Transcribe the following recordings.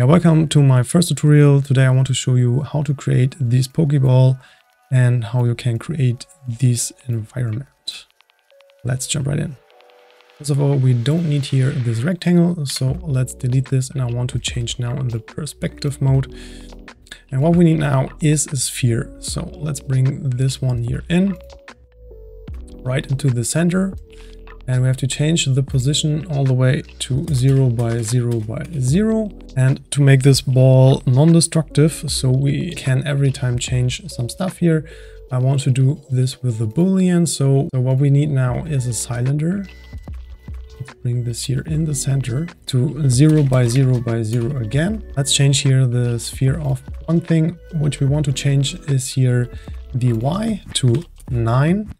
Yeah, welcome to my first tutorial. Today I want to show you how to create this Pokeball and how you can create this environment. Let's jump right in. First of all, we don't need here this rectangle, so let's delete this and I want to change now in the perspective mode. And what we need now is a sphere. So let's bring this one here in, right into the center and we have to change the position all the way to 0 by 0 by 0 and to make this ball non-destructive so we can every time change some stuff here I want to do this with the boolean. So, so what we need now is a cylinder. Let's bring this here in the center to 0 by 0 by 0 again. Let's change here the sphere of one thing. Which we want to change is here the y to 9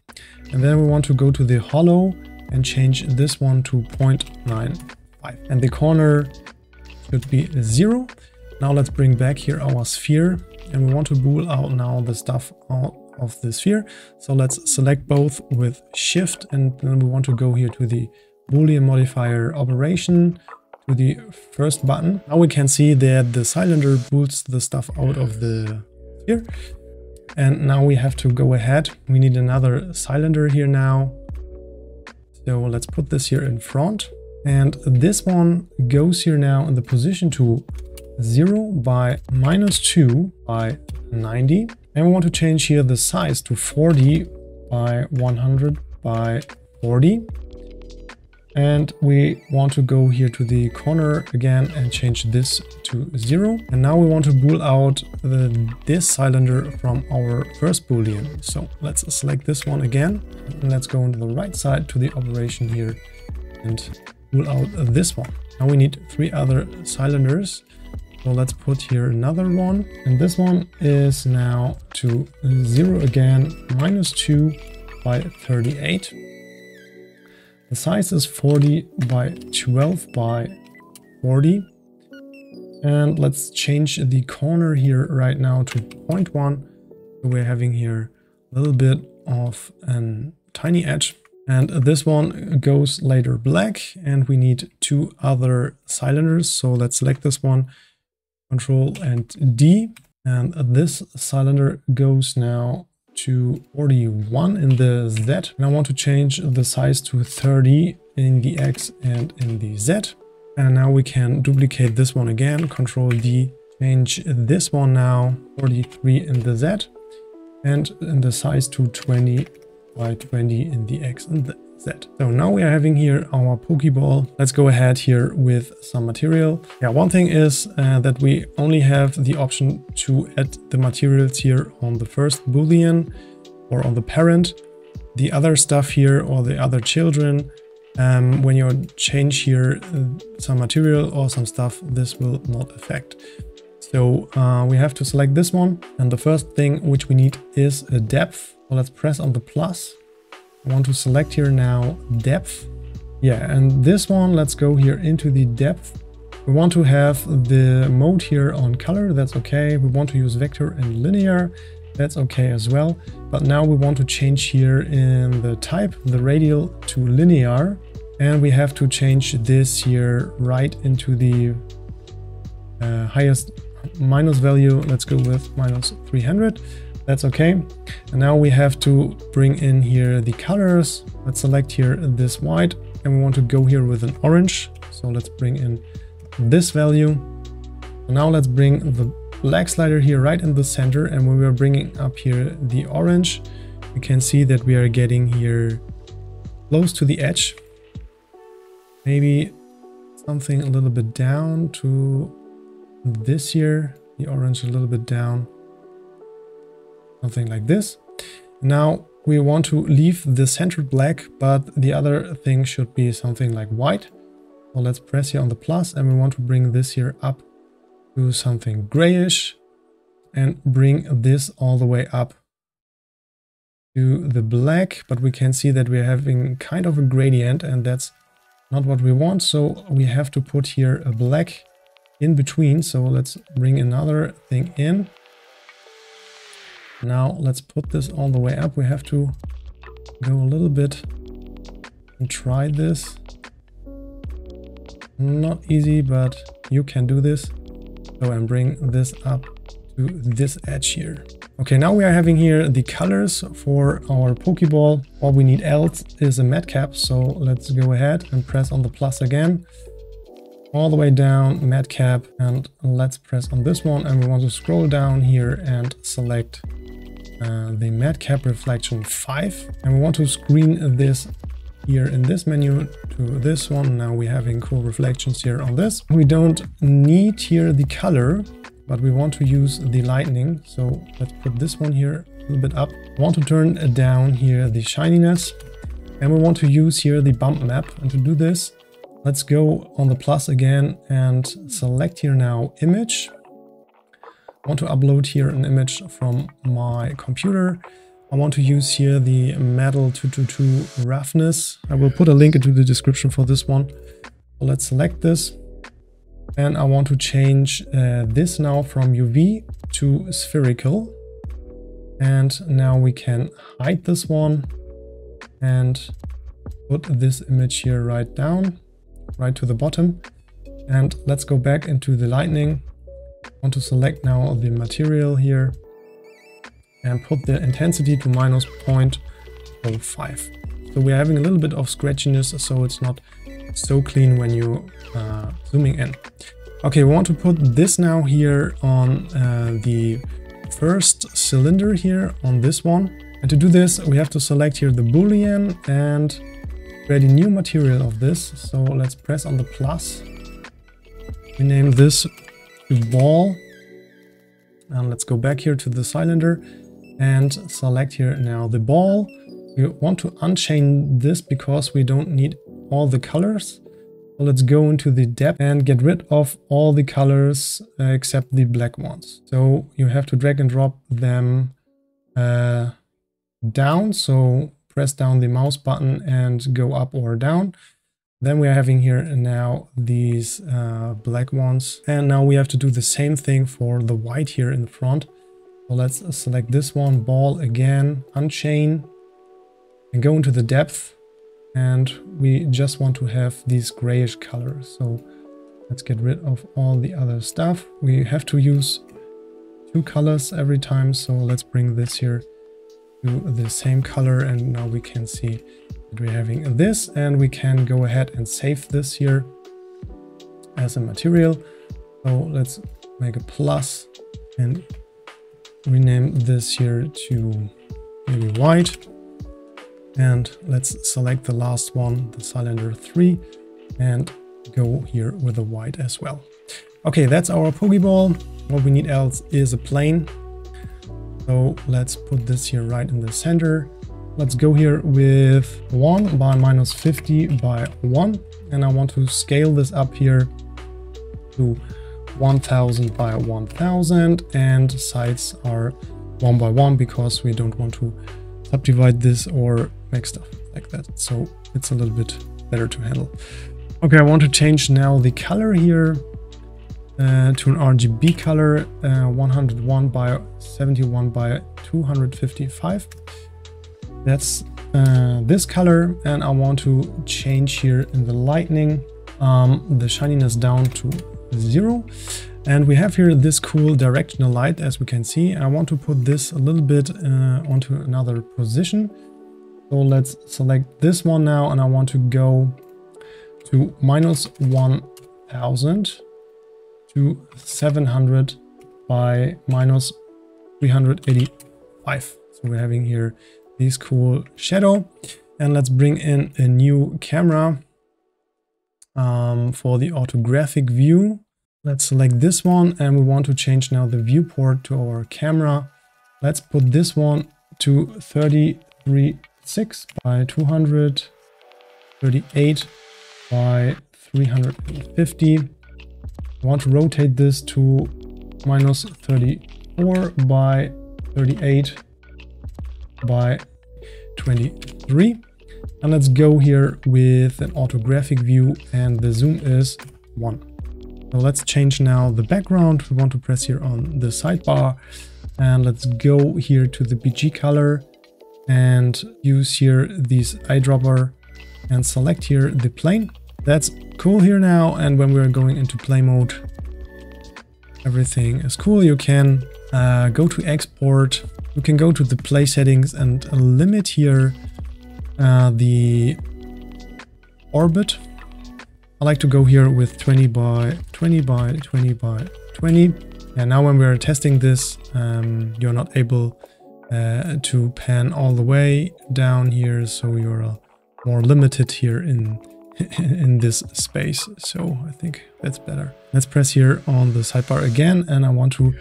and then we want to go to the hollow and change this one to 0.95 and the corner should be 0 now let's bring back here our sphere and we want to bool out now the stuff out of the sphere. So let's select both with shift and then we want to go here to the boolean modifier operation to the first button. Now we can see that the cylinder boots the stuff out of the sphere. And now we have to go ahead. We need another cylinder here now so let's put this here in front. And this one goes here now in the position to 0 by minus 2 by 90. And we want to change here the size to 40 by 100 by 40. And we want to go here to the corner again and change this to zero. And now we want to bool out the, this cylinder from our first boolean. So let's select this one again. And let's go on the right side to the operation here and bool out this one. Now we need three other cylinders. So let's put here another one. And this one is now to zero again, minus two by 38. The size is 40 by 12 by 40. And let's change the corner here right now to 0.1. So we're having here a little bit of a tiny edge. And this one goes later black and we need two other cylinders. So let's select this one, Control and D. And this cylinder goes now to 41 in the Z. And I want to change the size to 30 in the X and in the Z. And now we can duplicate this one again, Control D, change this one now, 43 in the Z, and in the size to 20 by 20 in the X and the Z. So now we are having here our Pokeball. Let's go ahead here with some material. Yeah, one thing is uh, that we only have the option to add the materials here on the first Boolean or on the parent. The other stuff here or the other children, um, when you change here uh, some material or some stuff, this will not affect. So uh, we have to select this one. And the first thing which we need is a depth. Let's press on the plus I want to select here now depth. Yeah, and this one, let's go here into the depth. We want to have the mode here on color, that's okay. We want to use vector and linear, that's okay as well. But now we want to change here in the type, the radial to linear. And we have to change this here right into the uh, highest minus value. Let's go with minus 300. That's okay. And now we have to bring in here the colors. Let's select here this white and we want to go here with an orange. So let's bring in this value. And now let's bring the black slider here right in the center. And when we are bringing up here the orange, we can see that we are getting here close to the edge. Maybe something a little bit down to this here, the orange a little bit down something like this. Now we want to leave the center black, but the other thing should be something like white. So let's press here on the plus and we want to bring this here up to something grayish and bring this all the way up to the black, but we can see that we're having kind of a gradient and that's not what we want. So we have to put here a black in between. So let's bring another thing in now let's put this all the way up. We have to go a little bit and try this. Not easy, but you can do this. So and bring this up to this edge here. Okay, now we are having here the colors for our Pokeball. All we need else is a matcap. So let's go ahead and press on the plus again. All the way down, matcap, and let's press on this one. And we want to scroll down here and select uh, the matcap reflection 5. And we want to screen this here in this menu to this one. Now we're having cool reflections here on this. We don't need here the color, but we want to use the lightning. So let's put this one here a little bit up. We want to turn down here the shininess and we want to use here the bump map. And to do this, let's go on the plus again and select here now image. I want to upload here an image from my computer I want to use here the metal 222 roughness. I will put a link into the description for this one. So let's select this. And I want to change uh, this now from UV to spherical. And now we can hide this one and put this image here right down, right to the bottom. And let's go back into the lightning. Want to select now the material here and put the intensity to minus 0.05. So we're having a little bit of scratchiness, so it's not so clean when you uh, zooming in. Okay, we want to put this now here on uh, the first cylinder here on this one. And to do this, we have to select here the boolean and create a new material of this. So let's press on the plus. We name this ball. And let's go back here to the cylinder and select here now the ball. We want to unchain this because we don't need all the colors. So let's go into the depth and get rid of all the colors uh, except the black ones. So you have to drag and drop them uh, down. So press down the mouse button and go up or down. Then we are having here now these uh, black ones. And now we have to do the same thing for the white here in the front. So let's select this one, ball again, unchain, and go into the depth. And we just want to have these grayish colors. So let's get rid of all the other stuff. We have to use two colors every time. So let's bring this here to the same color. And now we can see we're having this and we can go ahead and save this here as a material. So let's make a plus and rename this here to maybe white. And let's select the last one, the cylinder 3, and go here with the white as well. Okay, that's our Pokeball. What we need else is a plane. So let's put this here right in the center. Let's go here with 1 by minus 50 by 1. And I want to scale this up here to 1000 by 1000 and sides are one by one because we don't want to subdivide this or make stuff like that. So it's a little bit better to handle. Okay, I want to change now the color here uh, to an RGB color, uh, 101 by 71 by 255. That's uh, this color and I want to change here in the lightning um, the shininess down to zero. And we have here this cool directional light, as we can see. I want to put this a little bit uh, onto another position. So let's select this one now, and I want to go to minus 1000 to 700 by minus 385. So we're having here this cool shadow. And let's bring in a new camera um, for the orthographic view. Let's select this one and we want to change now the viewport to our camera. Let's put this one to 33.6 by 238 by 350. I want to rotate this to minus 34 by 38 by 23. And let's go here with an orthographic view and the zoom is 1. So let's change now the background. We want to press here on the sidebar and let's go here to the BG color and use here this eyedropper and select here the plane. That's cool here now and when we're going into play mode everything is cool. You can uh, go to export. You can go to the play settings and limit here uh, the orbit. I like to go here with 20 by 20 by 20 by 20. And now when we're testing this, um, you're not able uh, to pan all the way down here. So you're uh, more limited here in in this space. So I think that's better. Let's press here on the sidebar again and I want to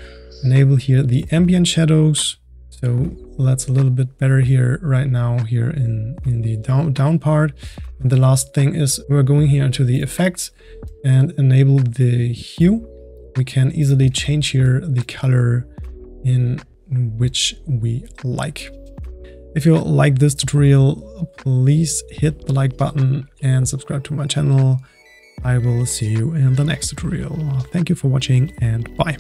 enable here the ambient shadows. So that's a little bit better here right now here in, in the down, down part. And the last thing is we're going here into the effects and enable the hue. We can easily change here the color in which we like. If you like this tutorial, please hit the like button and subscribe to my channel. I will see you in the next tutorial. Thank you for watching and bye.